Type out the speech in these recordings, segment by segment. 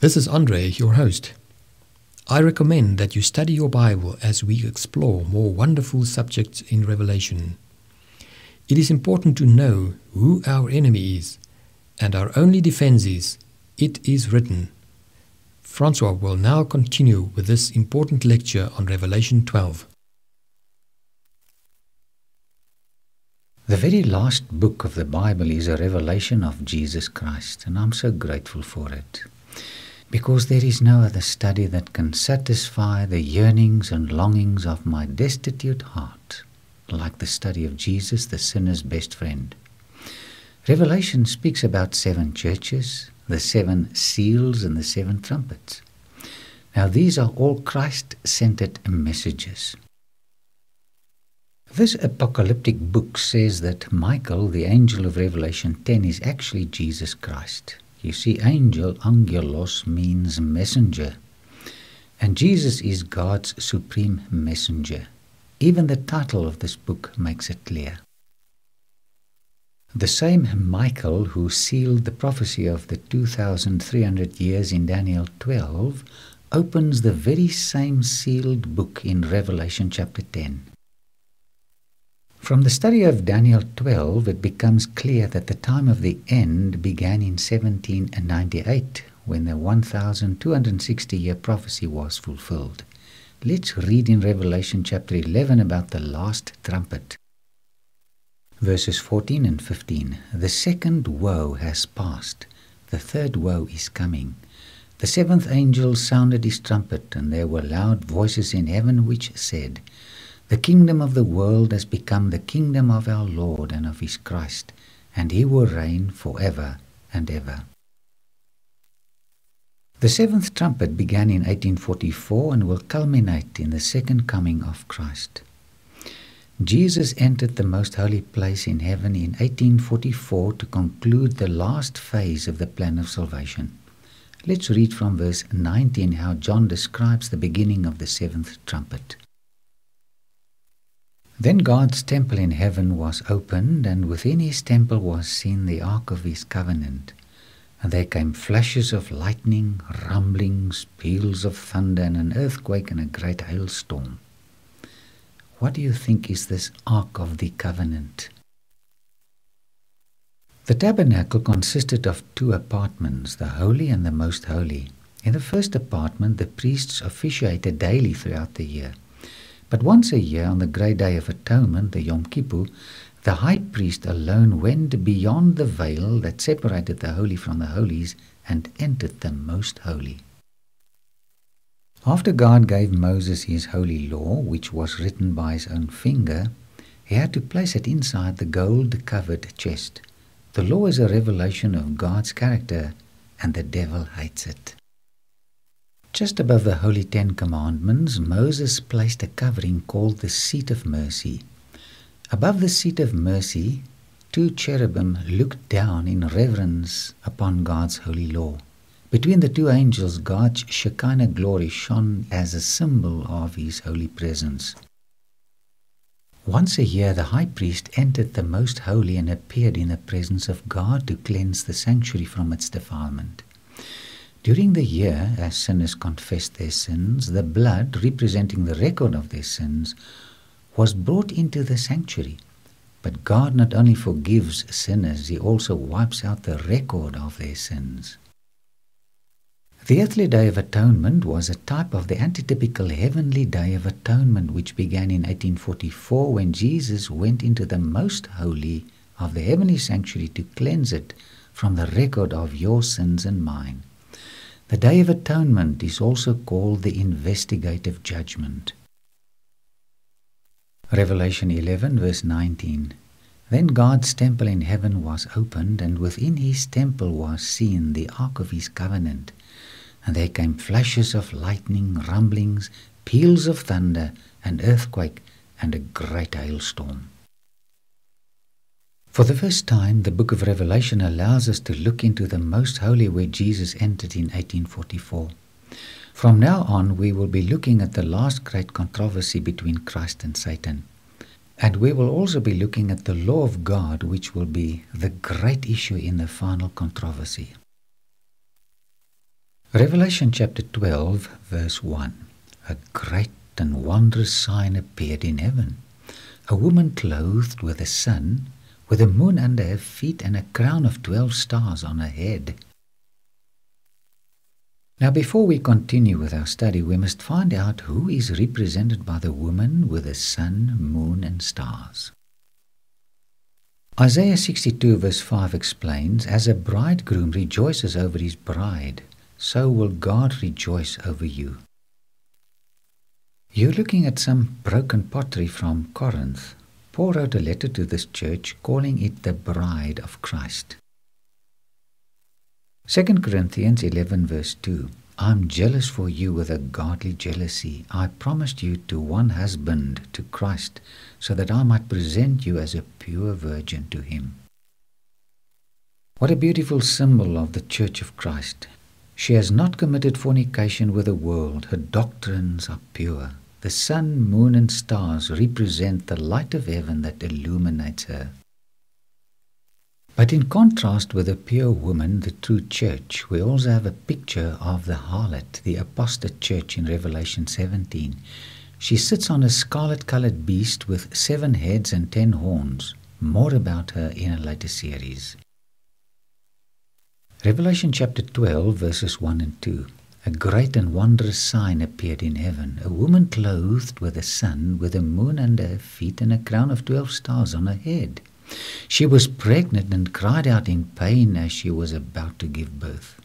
This is Andre, your host. I recommend that you study your Bible as we explore more wonderful subjects in Revelation. It is important to know who our enemy is, and our only defense is, It is written. Francois will now continue with this important lecture on Revelation 12. The very last book of the Bible is a revelation of Jesus Christ, and I'm so grateful for it. Because there is no other study that can satisfy the yearnings and longings of my destitute heart like the study of Jesus, the sinner's best friend. Revelation speaks about seven churches, the seven seals, and the seven trumpets. Now, these are all Christ centered messages. This apocalyptic book says that Michael, the angel of Revelation 10, is actually Jesus Christ. You see, angel, angelos, means messenger. And Jesus is God's supreme messenger. Even the title of this book makes it clear. The same Michael who sealed the prophecy of the 2300 years in Daniel 12 opens the very same sealed book in Revelation chapter 10. From the study of Daniel 12, it becomes clear that the time of the end began in 1798 when the 1260 year prophecy was fulfilled. Let's read in Revelation chapter 11 about the last trumpet. Verses 14 and 15 The second woe has passed, the third woe is coming. The seventh angel sounded his trumpet, and there were loud voices in heaven which said, The kingdom of the world has become the kingdom of our Lord and of his Christ, and he will reign for ever and ever. The seventh trumpet began in 1844 and will culminate in the second coming of Christ. Jesus entered the most holy place in heaven in 1844 to conclude the last phase of the plan of salvation. Let's read from verse 19 how John describes the beginning of the seventh trumpet. Then God's temple in heaven was opened, and within his temple was seen the ark of his covenant. And there came flashes of lightning, rumblings, peals of thunder, and an earthquake and a great hailstorm. What do you think is this Ark of the Covenant? The tabernacle consisted of two apartments, the Holy and the Most Holy. In the first apartment, the priests officiated daily throughout the year. But once a year, on the great day of atonement, the Yom Kippur, the high priest alone went beyond the veil that separated the holy from the holies and entered the most holy. After God gave Moses his holy law, which was written by his own finger, he had to place it inside the gold covered chest. The law is a revelation of God's character, and the devil hates it. Just above the Holy Ten Commandments, Moses placed a covering called the Seat of Mercy. Above the Seat of Mercy, two cherubim looked down in reverence upon God's holy law. Between the two angels, God's Shekinah glory shone as a symbol of his holy presence. Once a year, the high priest entered the most holy and appeared in the presence of God to cleanse the sanctuary from its defilement. During the year, as sinners confessed their sins, the blood, representing the record of their sins, was brought into the sanctuary. But God not only forgives sinners, He also wipes out the record of their sins. The earthly Day of Atonement was a type of the antitypical heavenly Day of Atonement which began in 1844 when Jesus went into the most holy of the heavenly sanctuary to cleanse it from the record of your sins and mine. The Day of Atonement is also called the investigative judgment. Revelation 11, verse 19. Then God's temple in heaven was opened, and within his temple was seen the ark of his covenant and there came flashes of lightning, rumblings, peals of thunder, an earthquake, and a great hailstorm. For the first time, the book of Revelation allows us to look into the most holy where Jesus entered in 1844. From now on, we will be looking at the last great controversy between Christ and Satan. And we will also be looking at the law of God, which will be the great issue in the final controversy. Revelation chapter 12, verse 1. A great and wondrous sign appeared in heaven. A woman clothed with the sun, with a moon under her feet, and a crown of twelve stars on her head. Now, before we continue with our study, we must find out who is represented by the woman with the sun, moon, and stars. Isaiah 62, verse 5 explains As a bridegroom rejoices over his bride, so will God rejoice over you. You're looking at some broken pottery from Corinth. Paul wrote a letter to this church calling it the bride of Christ. 2 Corinthians 11, verse 2 I'm jealous for you with a godly jealousy. I promised you to one husband, to Christ, so that I might present you as a pure virgin to him. What a beautiful symbol of the Church of Christ. She has not committed fornication with the world. Her doctrines are pure. The sun, moon, and stars represent the light of heaven that illuminates her. But in contrast with the pure woman, the true church, we also have a picture of the harlot, the apostate church in Revelation 17. She sits on a scarlet colored beast with seven heads and ten horns. More about her in a later series. Revelation chapter 12, verses 1 and 2. A great and wondrous sign appeared in heaven a woman clothed with the sun, with the moon under her feet, and a crown of twelve stars on her head. She was pregnant and cried out in pain as she was about to give birth.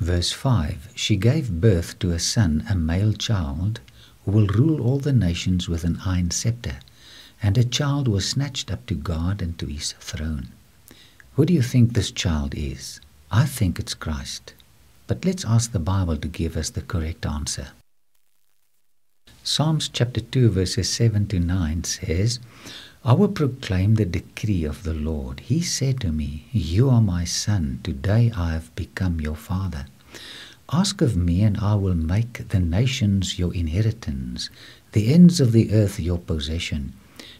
Verse 5 She gave birth to a son, a male child, who will rule all the nations with an iron scepter, and a child was snatched up to God and to his throne. Who do you think this child is? I think it's Christ. But let's ask the Bible to give us the correct answer. Psalms chapter 2, verses 7 to 9 says, I will proclaim the decree of the Lord. He said to me, You are my son. Today I have become your father. Ask of me, and I will make the nations your inheritance, the ends of the earth your possession.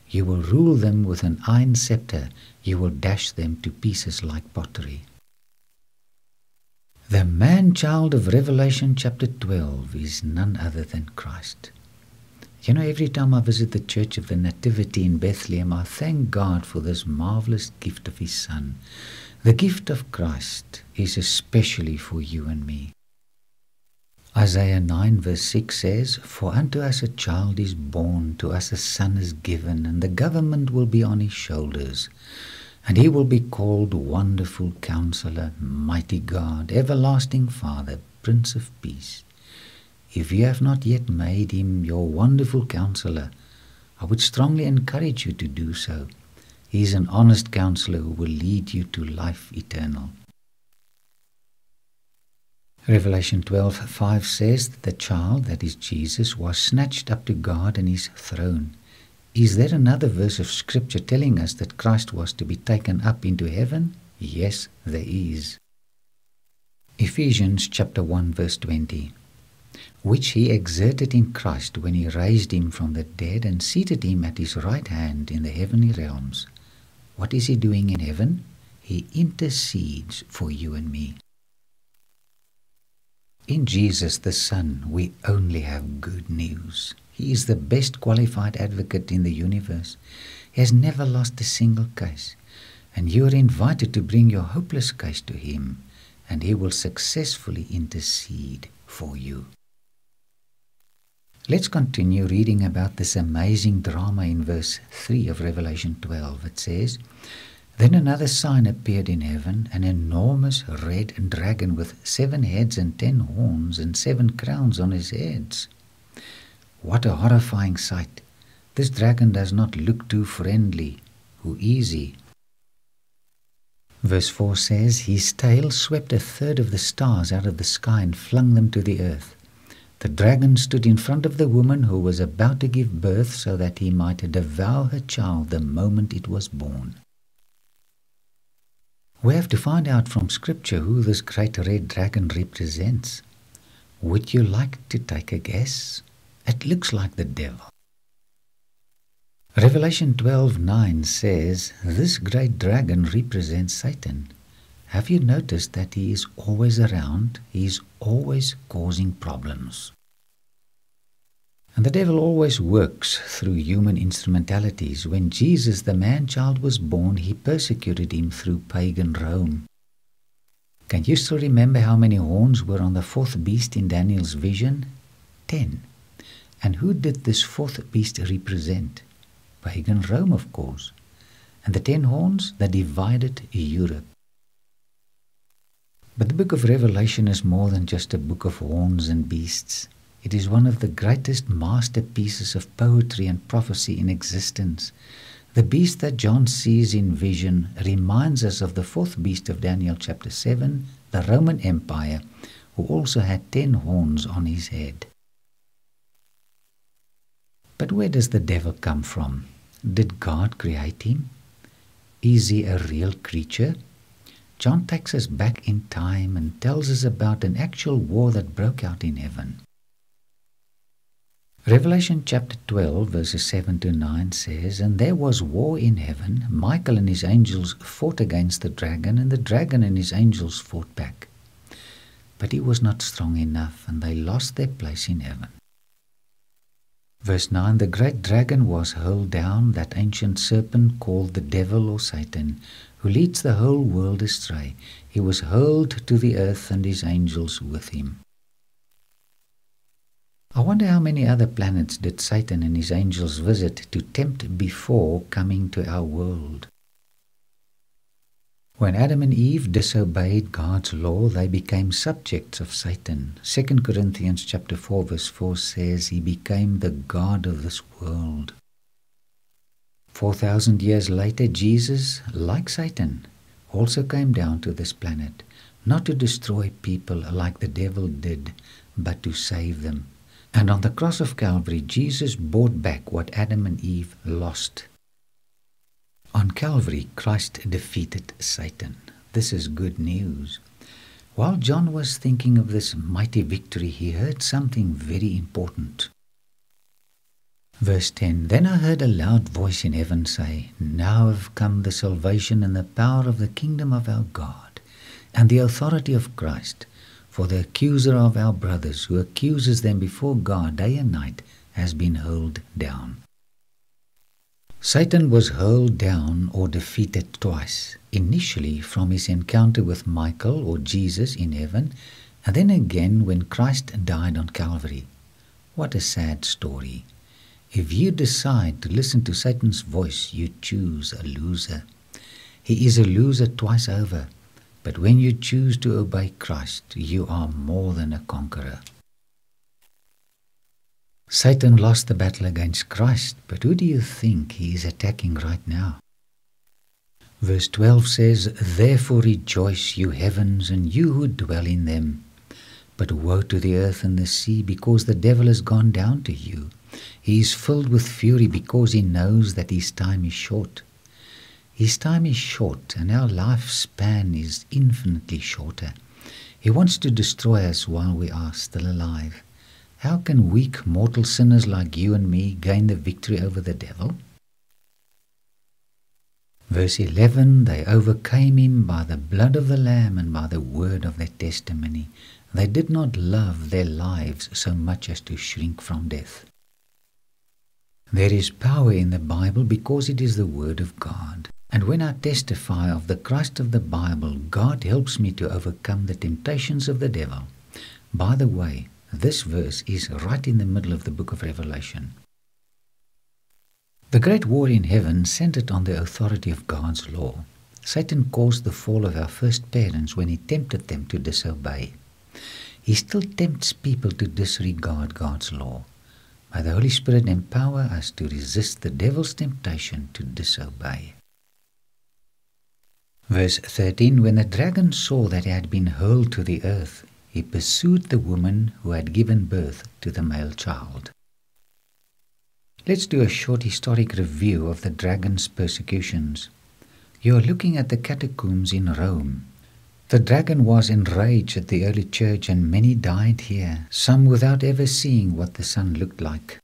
You will rule them with an iron scepter. You will dash them to pieces like pottery. The man child of Revelation chapter 12 is none other than Christ. You know, every time I visit the Church of the Nativity in Bethlehem, I thank God for this marvelous gift of His Son. The gift of Christ is especially for you and me. Isaiah 9 verse 6 says, For unto us a child is born, to us a son is given, and the government will be on his shoulders. And he will be called Wonderful Counselor, Mighty God, Everlasting Father, Prince of Peace. If you have not yet made him your wonderful counselor, I would strongly encourage you to do so. He is an honest counselor who will lead you to life eternal. Revelation 12:5 says that the child, that is Jesus, was snatched up to God and his throne. Is there another verse of scripture telling us that Christ was to be taken up into heaven? Yes, there is. Ephesians chapter 1 verse 20 which he exerted in Christ when he raised him from the dead and seated him at his right hand in the heavenly realms. What is he doing in heaven? He intercedes for you and me. In Jesus the Son, we only have good news. He is the best qualified advocate in the universe. He has never lost a single case. And you are invited to bring your hopeless case to him, and he will successfully intercede for you. Let's continue reading about this amazing drama in verse 3 of Revelation 12. It says, Then another sign appeared in heaven, an enormous red dragon with seven heads and ten horns and seven crowns on his heads. What a horrifying sight! This dragon does not look too friendly, too easy. Verse 4 says, His tail swept a third of the stars out of the sky and flung them to the earth. The dragon stood in front of the woman who was about to give birth so that he might devour her child the moment it was born. We have to find out from Scripture who this great red dragon represents. Would you like to take a guess? It looks like the devil. Revelation 12:9 says, "This great dragon represents Satan, have you noticed that he is always around? He is always causing problems. And the devil always works through human instrumentalities. When Jesus, the man child, was born, he persecuted him through pagan Rome. Can you still remember how many horns were on the fourth beast in Daniel's vision? Ten. And who did this fourth beast represent? Pagan Rome, of course. And the ten horns that divided Europe. But the book of Revelation is more than just a book of horns and beasts. It is one of the greatest masterpieces of poetry and prophecy in existence. The beast that John sees in vision reminds us of the fourth beast of Daniel chapter 7, the Roman Empire, who also had ten horns on his head. But where does the devil come from? Did God create him? Is he a real creature? John takes us back in time and tells us about an actual war that broke out in heaven. Revelation chapter 12, verses 7 to 9 says, And there was war in heaven. Michael and his angels fought against the dragon, and the dragon and his angels fought back. But he was not strong enough, and they lost their place in heaven. Verse 9 The great dragon was hurled down, that ancient serpent called the devil or Satan, who leads the whole world astray. He was hurled to the earth, and his angels with him. I wonder how many other planets did Satan and his angels visit to tempt before coming to our world. When Adam and Eve disobeyed God's law, they became subjects of Satan. 2 Corinthians chapter 4 verse 4 says he became the god of this world. 4000 years later Jesus, like Satan, also came down to this planet, not to destroy people like the devil did, but to save them. And on the cross of Calvary, Jesus bought back what Adam and Eve lost. On Calvary, Christ defeated Satan. This is good news. While John was thinking of this mighty victory, he heard something very important. Verse 10 Then I heard a loud voice in heaven say, Now have come the salvation and the power of the kingdom of our God, and the authority of Christ. For the accuser of our brothers, who accuses them before God day and night, has been hurled down. Satan was hurled down or defeated twice, initially from his encounter with Michael or Jesus in heaven, and then again when Christ died on Calvary. What a sad story. If you decide to listen to Satan's voice, you choose a loser. He is a loser twice over. But when you choose to obey Christ, you are more than a conqueror. Satan lost the battle against Christ, but who do you think he is attacking right now? Verse 12 says, Therefore rejoice, you heavens, and you who dwell in them. But woe to the earth and the sea, because the devil has gone down to you. He is filled with fury because he knows that his time is short. His time is short, and our lifespan is infinitely shorter. He wants to destroy us while we are still alive. How can weak mortal sinners like you and me gain the victory over the devil? Verse 11 They overcame him by the blood of the Lamb and by the word of their testimony. They did not love their lives so much as to shrink from death. There is power in the Bible because it is the Word of God. And when I testify of the Christ of the Bible, God helps me to overcome the temptations of the devil. By the way, this verse is right in the middle of the book of Revelation. The great war in heaven centered on the authority of God's law. Satan caused the fall of our first parents when he tempted them to disobey. He still tempts people to disregard God's law. May the Holy Spirit empower us to resist the devil's temptation to disobey. Verse 13 When the dragon saw that he had been hurled to the earth, he pursued the woman who had given birth to the male child. Let's do a short historic review of the dragon's persecutions. You are looking at the catacombs in Rome. The dragon was enraged at the early church, and many died here, some without ever seeing what the sun looked like.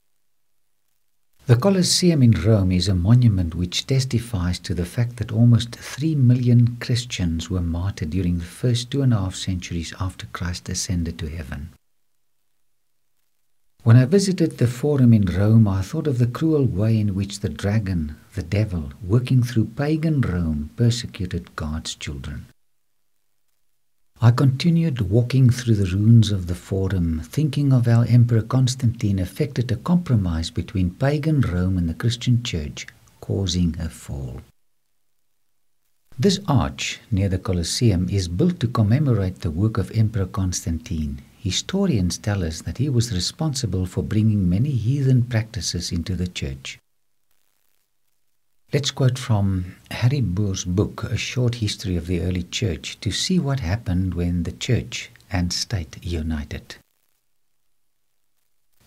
The Colosseum in Rome is a monument which testifies to the fact that almost three million Christians were martyred during the first two and a half centuries after Christ ascended to heaven. When I visited the Forum in Rome, I thought of the cruel way in which the dragon, the devil, working through pagan Rome, persecuted God's children. I continued walking through the ruins of the Forum, thinking of how Emperor Constantine effected a compromise between pagan Rome and the Christian Church, causing a fall. This arch near the Colosseum is built to commemorate the work of Emperor Constantine. Historians tell us that he was responsible for bringing many heathen practices into the church. Let's quote from Harry Boer's book, A Short History of the Early Church, to see what happened when the church and state united.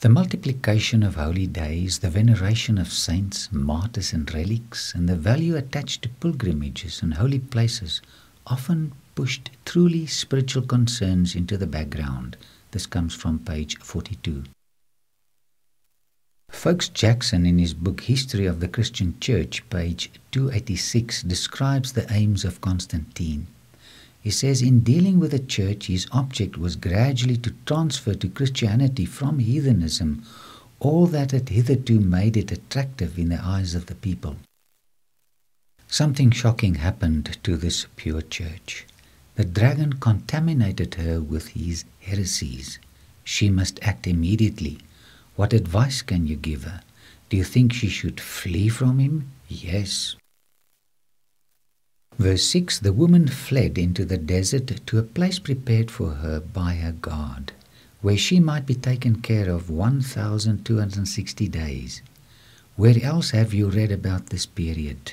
The multiplication of holy days, the veneration of saints, martyrs, and relics, and the value attached to pilgrimages and holy places often pushed truly spiritual concerns into the background. This comes from page 42. Foakes Jackson, in his book History of the Christian Church, page 286, describes the aims of Constantine. He says, in dealing with the church, his object was gradually to transfer to Christianity from heathenism all that had hitherto made it attractive in the eyes of the people. Something shocking happened to this pure church. The dragon contaminated her with his heresies. She must act immediately what advice can you give her? Do you think she should flee from him? Yes. Verse 6 The woman fled into the desert to a place prepared for her by her God, where she might be taken care of 1,260 days. Where else have you read about this period?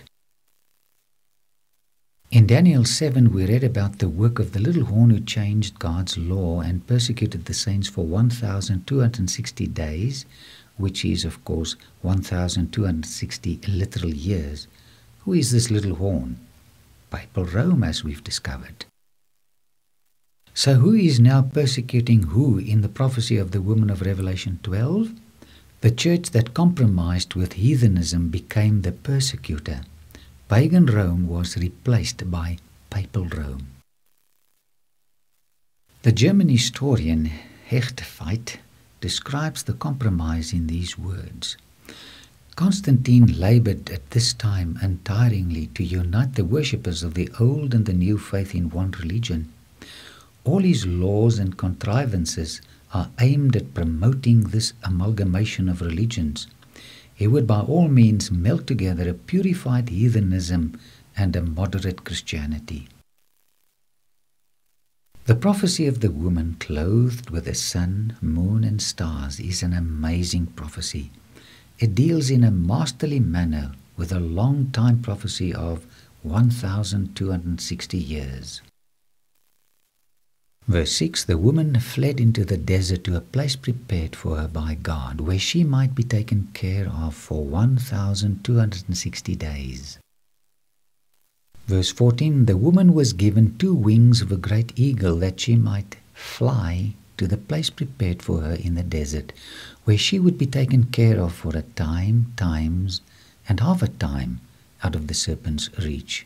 In Daniel 7, we read about the work of the little horn who changed God's law and persecuted the saints for 1,260 days, which is, of course, 1,260 literal years. Who is this little horn? Papal Rome, as we've discovered. So, who is now persecuting who in the prophecy of the woman of Revelation 12? The church that compromised with heathenism became the persecutor pagan Rome was replaced by papal Rome. The German historian Heggtveit describes the compromise in these words. Constantine labored at this time untiringly to unite the worshippers of the old and the new faith in one religion. All his laws and contrivances are aimed at promoting this amalgamation of religions he would by all means melt together a purified heathenism and a moderate Christianity. The prophecy of the woman clothed with the sun, moon, and stars is an amazing prophecy. It deals in a masterly manner with a long time prophecy of 1260 years. Verse 6 The woman fled into the desert to a place prepared for her by God, where she might be taken care of for 1,260 days. Verse 14 The woman was given two wings of a great eagle that she might fly to the place prepared for her in the desert, where she would be taken care of for a time, times, and half a time out of the serpent's reach.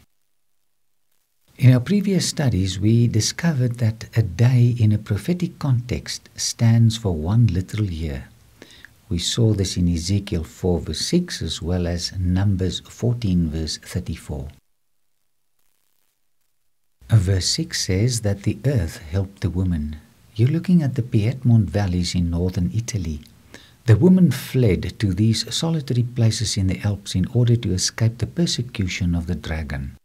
In our previous studies, we discovered that a day in a prophetic context stands for one literal year. We saw this in Ezekiel 4 verse 6 as well as Numbers 14 verse 34. Verse 6 says that the earth helped the woman. You're looking at the Piedmont valleys in northern Italy. The woman fled to these solitary places in the Alps in order to escape the persecution of the dragon.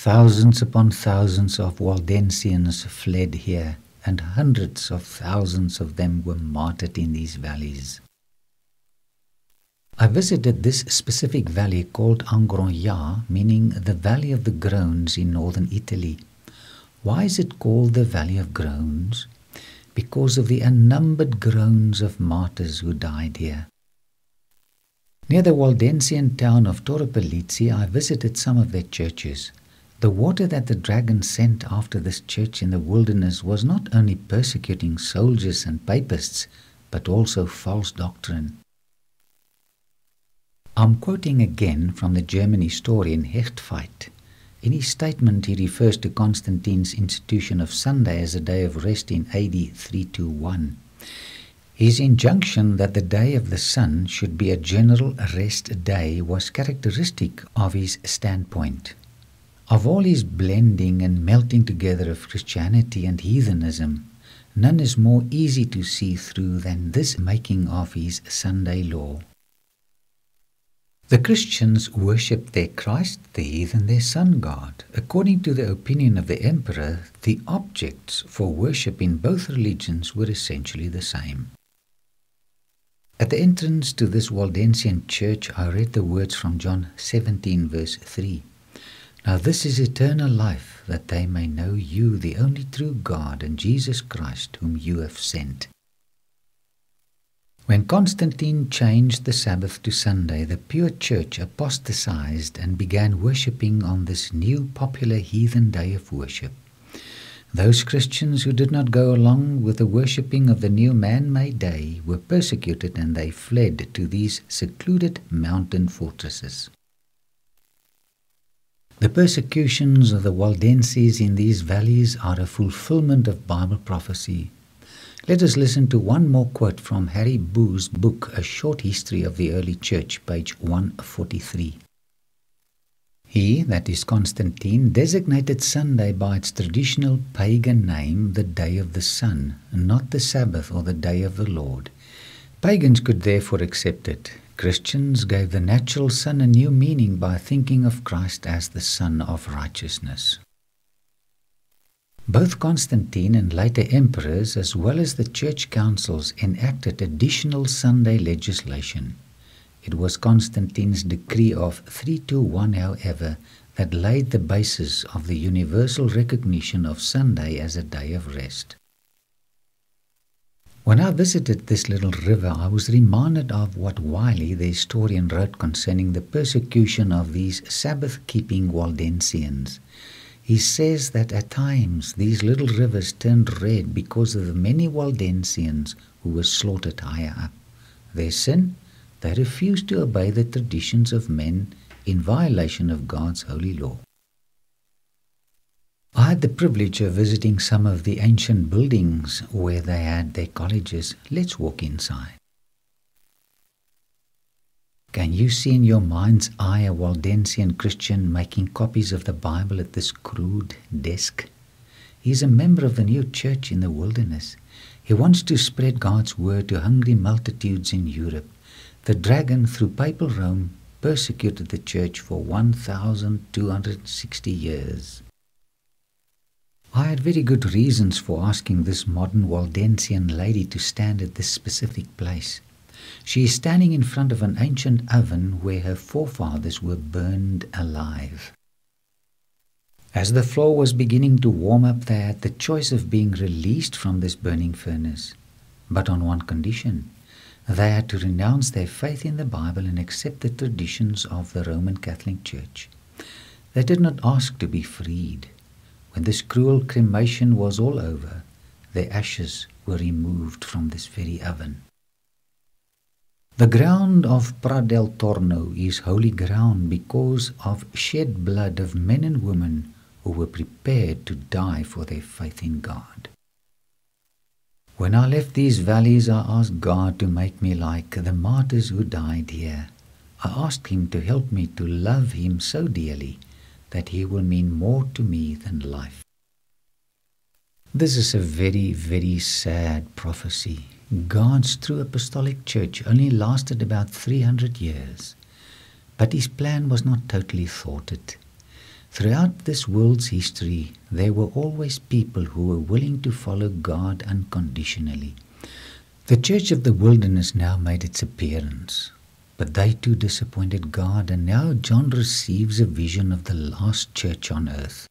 Thousands upon thousands of Waldensians fled here, and hundreds of thousands of them were martyred in these valleys. I visited this specific valley called Angrogna, meaning the Valley of the Groans in northern Italy. Why is it called the Valley of Groans? Because of the unnumbered groans of martyrs who died here. Near the Waldensian town of Torre Pellice, I visited some of their churches. The water that the dragon sent after this church in the wilderness was not only persecuting soldiers and papists, but also false doctrine. I'm quoting again from the German historian Heggtveit. In his statement, he refers to Constantine's institution of Sunday as a day of rest in AD 321. His injunction that the day of the sun should be a general rest day was characteristic of his standpoint. Of all his blending and melting together of Christianity and heathenism, none is more easy to see through than this making of his Sunday law. The Christians worshipped their Christ, the heathen their sun god. According to the opinion of the emperor, the objects for worship in both religions were essentially the same. At the entrance to this Waldensian church, I read the words from John 17, verse 3. Now, this is eternal life, that they may know you, the only true God, and Jesus Christ, whom you have sent. When Constantine changed the Sabbath to Sunday, the pure church apostatized and began worshipping on this new popular heathen day of worship. Those Christians who did not go along with the worshipping of the new man made day were persecuted and they fled to these secluded mountain fortresses. The persecutions of the Waldenses in these valleys are a fulfillment of Bible prophecy. Let us listen to one more quote from Harry Boer's book, A Short History of the Early Church, page 143. He, that is Constantine, designated Sunday by its traditional pagan name, the day of the sun, not the Sabbath or the day of the Lord. Pagans could therefore accept it. Christians gave the natural sun a new meaning by thinking of Christ as the Sun of Righteousness. Both Constantine and later emperors, as well as the church councils, enacted additional Sunday legislation. It was Constantine's decree of 321, however, that laid the basis of the universal recognition of Sunday as a day of rest. When I visited this little river, I was reminded of what Wylie, the historian, wrote concerning the persecution of these Sabbath keeping Waldensians. He says that at times these little rivers turned red because of the many Waldensians who were slaughtered higher up. Their sin? They refused to obey the traditions of men in violation of God's holy law. I had the privilege of visiting some of the ancient buildings where they had their colleges. Let's walk inside. Can you see in your mind's eye a Waldensian Christian making copies of the Bible at this crude desk? He is a member of the new church in the wilderness. He wants to spread God's word to hungry multitudes in Europe. The dragon, through papal Rome, persecuted the church for 1,260 years. I had very good reasons for asking this modern Waldensian lady to stand at this specific place. She is standing in front of an ancient oven where her forefathers were burned alive. As the floor was beginning to warm up, they had the choice of being released from this burning furnace, but on one condition they had to renounce their faith in the Bible and accept the traditions of the Roman Catholic Church. They did not ask to be freed. When this cruel cremation was all over, their ashes were removed from this very oven. The ground of Pra del Torno is holy ground because of shed blood of men and women who were prepared to die for their faith in God. When I left these valleys, I asked God to make me like the martyrs who died here. I asked Him to help me to love Him so dearly that He will mean more to me than life. This is a very, very sad prophecy. God's true apostolic church only lasted about 300 years, but His plan was not totally thwarted. Throughout this world's history, there were always people who were willing to follow God unconditionally. The Church of the Wilderness now made its appearance, but they too disappointed God, and now John receives a vision of the last church on earth.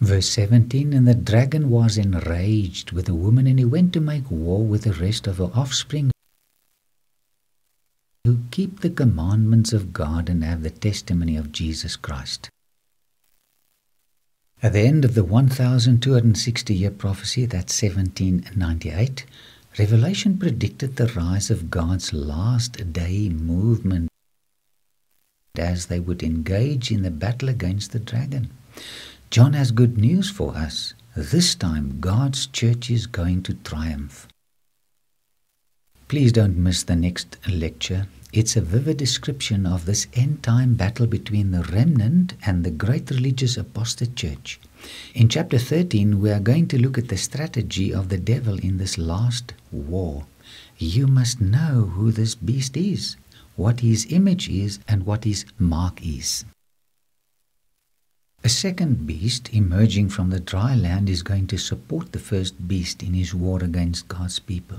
Verse 17 And the dragon was enraged with the woman, and he went to make war with the rest of her offspring who keep the commandments of God and have the testimony of Jesus Christ. At the end of the 1260 year prophecy, that's 1798, Revelation predicted the rise of God's last day movement as they would engage in the battle against the dragon. John has good news for us. This time, God's church is going to triumph. Please don't miss the next lecture. It's a vivid description of this end time battle between the remnant and the great religious apostate church. In chapter 13, we are going to look at the strategy of the devil in this last war. You must know who this beast is what his image is and what his mark is. A second beast emerging from the dry land is going to support the first beast in his war against God's people.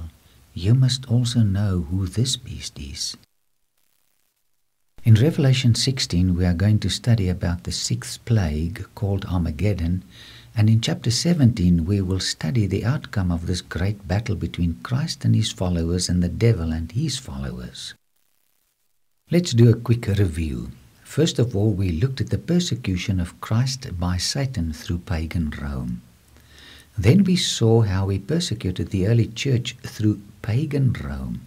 You must also know who this beast is. In Revelation 16, we are going to study about the sixth plague called Armageddon, and in chapter 17, we will study the outcome of this great battle between Christ and his followers and the devil and his followers. Let's do a quick review. First of all, we looked at the persecution of Christ by Satan through pagan Rome. Then we saw how he persecuted the early church through pagan Rome.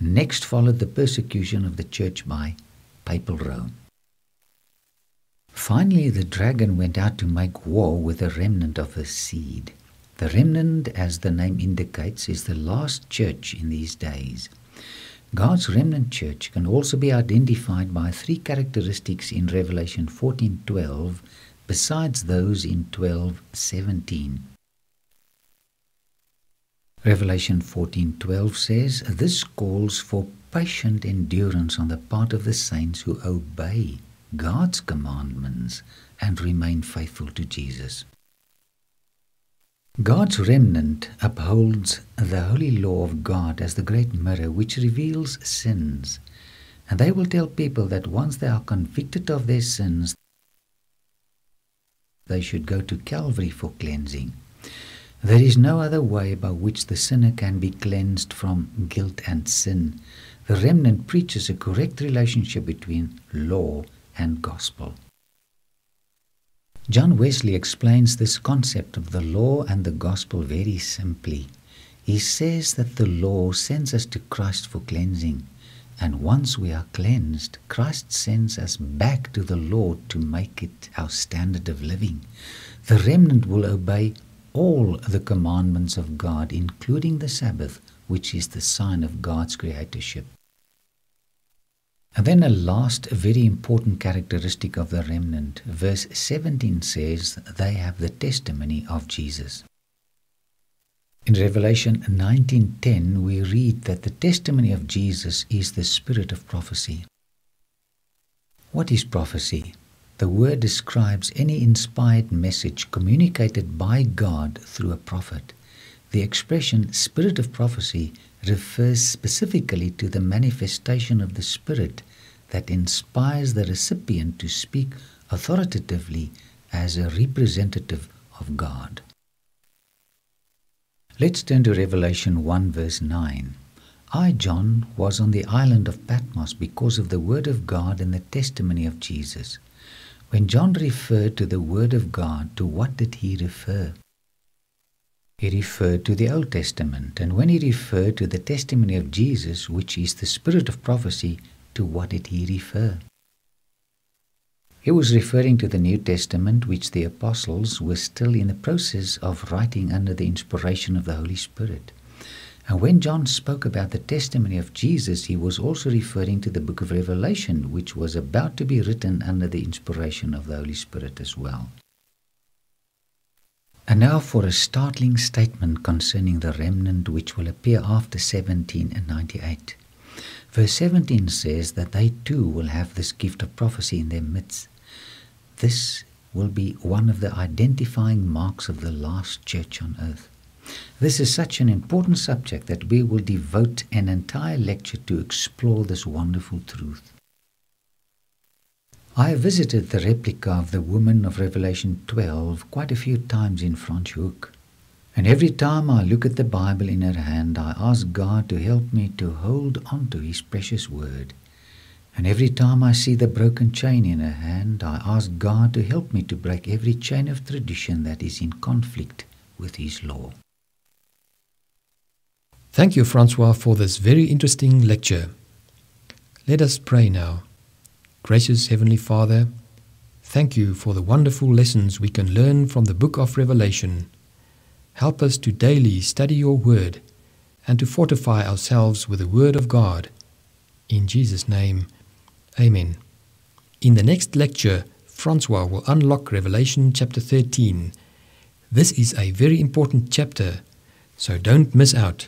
Next followed the persecution of the church by papal Rome. Finally, the dragon went out to make war with the remnant of his seed. The remnant, as the name indicates, is the last church in these days. God's remnant church can also be identified by three characteristics in Revelation 14:12 besides those in 12:17. Revelation 14:12 says, "This calls for patient endurance on the part of the saints who obey God's commandments and remain faithful to Jesus." God's remnant upholds the holy law of God as the great mirror which reveals sins. And they will tell people that once they are convicted of their sins, they should go to Calvary for cleansing. There is no other way by which the sinner can be cleansed from guilt and sin. The remnant preaches a correct relationship between law and gospel. John Wesley explains this concept of the law and the gospel very simply. He says that the law sends us to Christ for cleansing, and once we are cleansed, Christ sends us back to the law to make it our standard of living. The remnant will obey all the commandments of God, including the Sabbath, which is the sign of God's creatorship. And then a last very important characteristic of the remnant. Verse 17 says they have the testimony of Jesus. In Revelation 19:10 we read that the testimony of Jesus is the spirit of prophecy. What is prophecy? The word describes any inspired message communicated by God through a prophet. The expression spirit of prophecy refers specifically to the manifestation of the Spirit that inspires the recipient to speak authoritatively as a representative of God. Let's turn to Revelation 1, verse 9. I, John, was on the island of Patmos because of the Word of God and the testimony of Jesus. When John referred to the Word of God, to what did he refer? He referred to the Old Testament, and when he referred to the testimony of Jesus, which is the spirit of prophecy, to what did he refer? He was referring to the New Testament, which the apostles were still in the process of writing under the inspiration of the Holy Spirit. And when John spoke about the testimony of Jesus, he was also referring to the book of Revelation, which was about to be written under the inspiration of the Holy Spirit as well. And now for a startling statement concerning the remnant which will appear after 1798. Verse 17 says that they too will have this gift of prophecy in their midst. This will be one of the identifying marks of the last church on earth. This is such an important subject that we will devote an entire lecture to explore this wonderful truth. I have visited the replica of the woman of Revelation 12 quite a few times in Franschhoek. And every time I look at the Bible in her hand, I ask God to help me to hold on to His precious word. And every time I see the broken chain in her hand, I ask God to help me to break every chain of tradition that is in conflict with His law. Thank you, Francois, for this very interesting lecture. Let us pray now. Gracious Heavenly Father, thank you for the wonderful lessons we can learn from the book of Revelation. Help us to daily study your word and to fortify ourselves with the word of God. In Jesus' name, Amen. In the next lecture, Francois will unlock Revelation chapter 13. This is a very important chapter, so don't miss out.